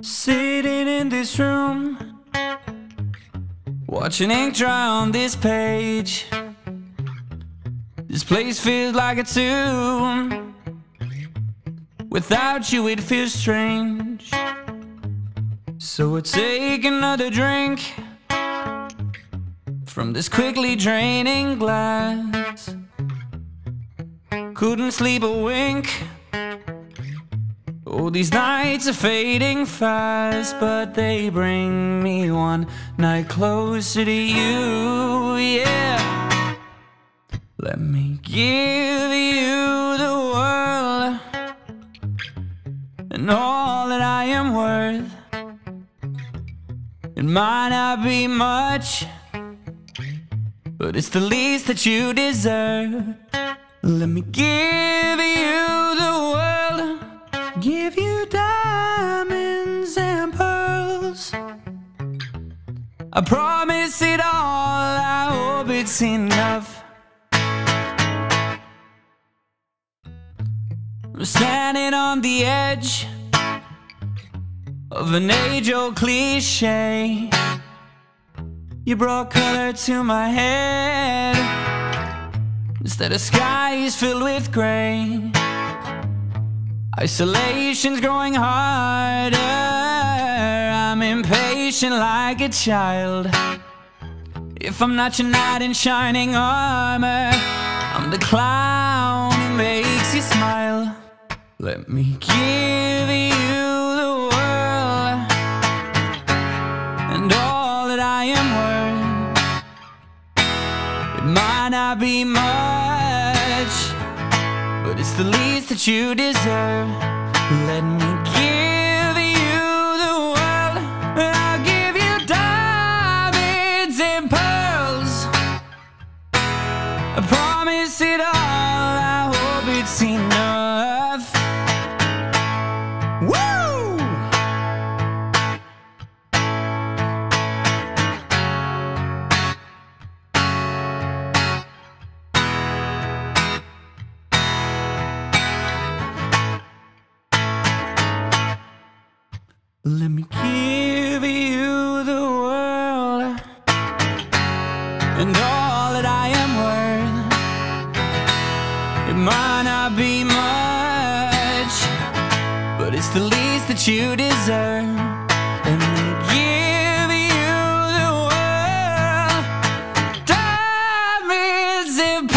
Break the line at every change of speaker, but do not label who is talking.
Sitting in this room, watching ink dry on this page. This place feels like a tomb. Without you, it feels strange. So I take another drink from this quickly draining glass. Couldn't sleep a wink. Oh, these nights are fading fast, but they bring me one night closer to you, yeah. Let me give you the world and all that I am worth. It might not be much, but it's the least that you deserve. Let me give you give you diamonds and pearls. I promise it all, I hope it's enough. I'm standing on the edge of an age old cliche. You brought color to my head instead of skies filled with gray. Isolation's growing harder. I'm impatient like a child. If I'm not your knight in shining armor, I'm the clown who makes you smile. Let me give you the world and all that I am worth. It might not be much, but it's the least that you deserve. Let me give you the world, I'll give you diamonds and pearls. I promise it all, I hope it's enough. Let me give you the world and all that I am worth. It might not be much, but it's the least that you deserve. Let me give you the world. Time is impossible.